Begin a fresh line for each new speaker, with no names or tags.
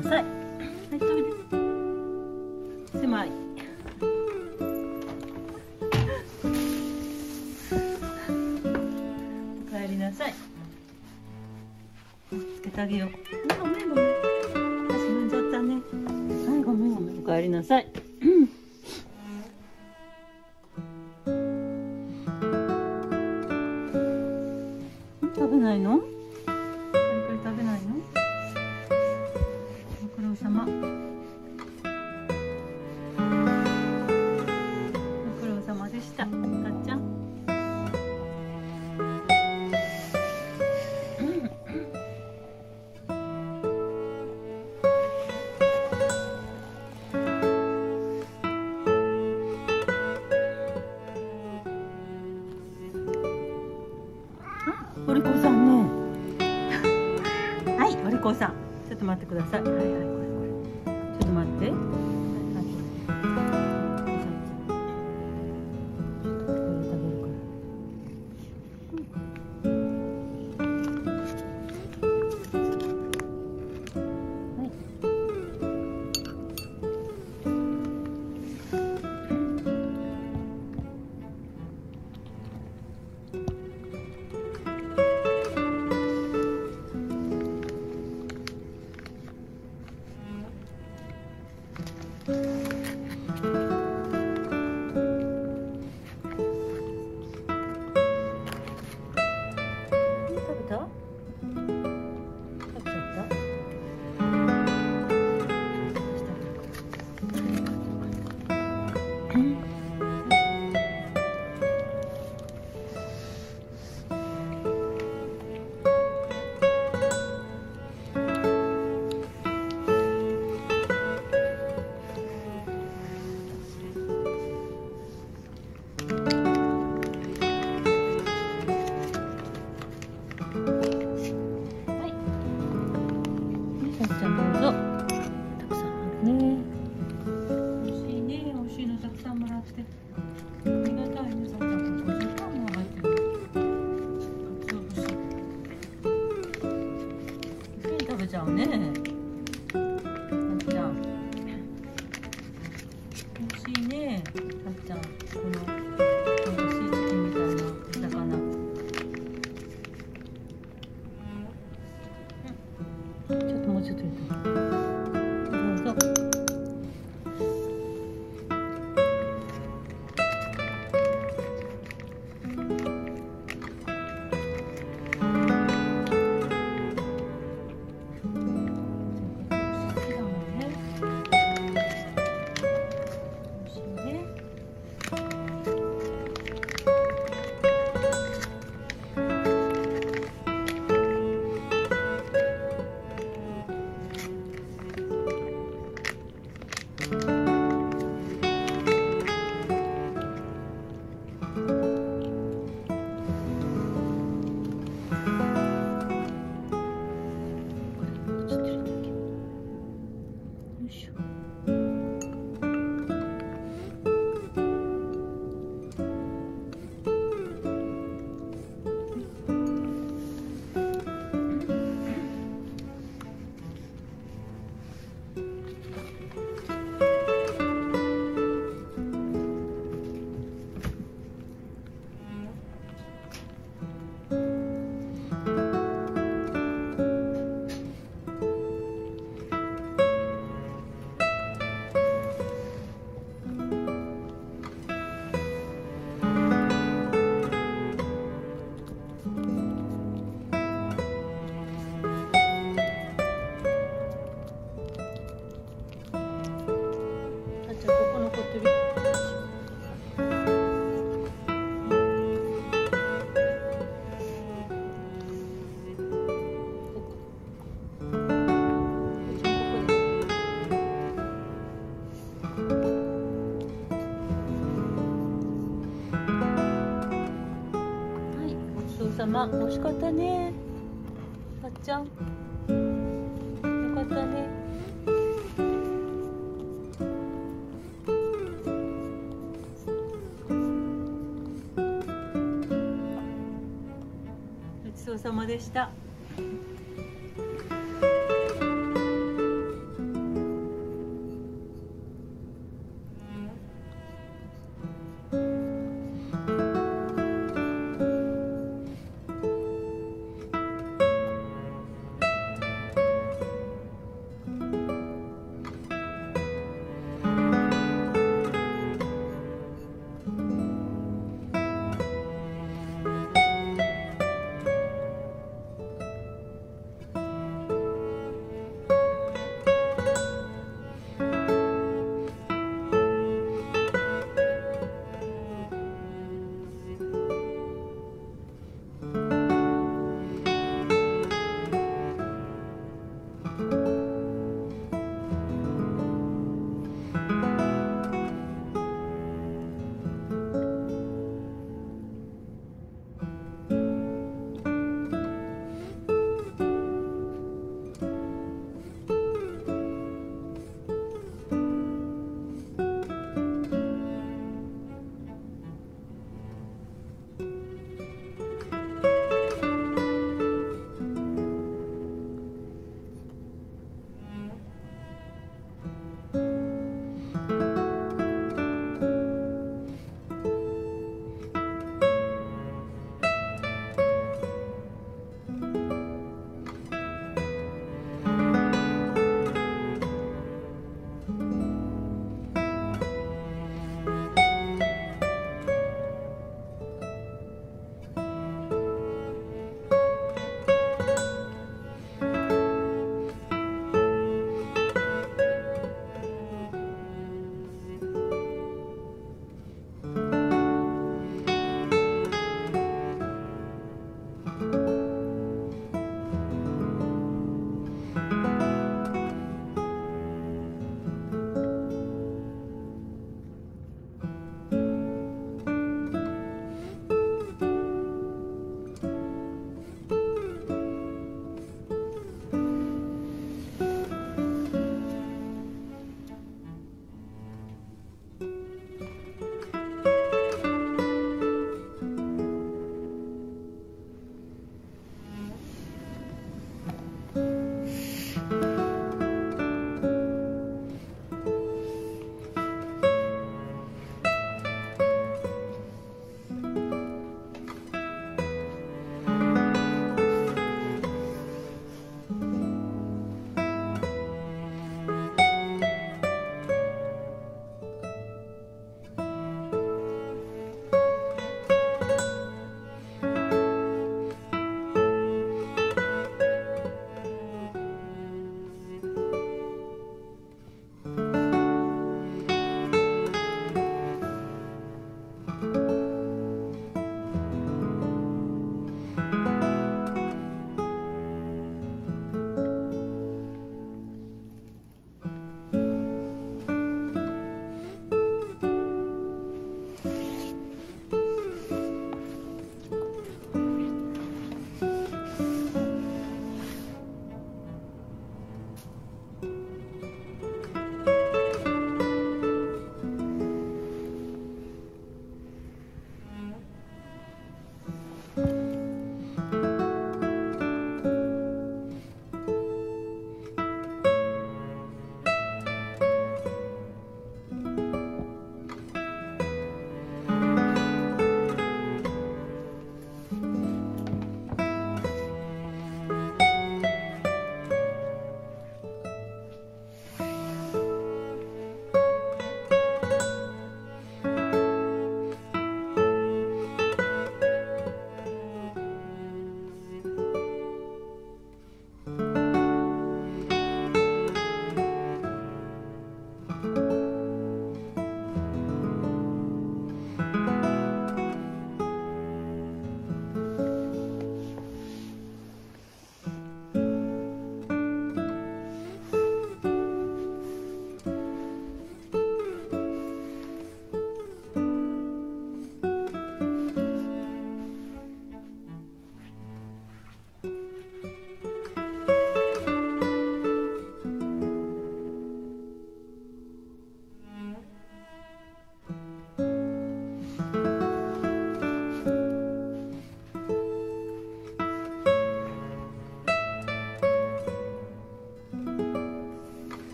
なさい。大丈夫です。狭い。おかえりなさい。つけてあげよう。ごめんごめん。足踏んじゃったね。はいごめんごめん。おかえりなさい。様美味しかったね。さっちゃん。よかったね。ごちそうさまでした。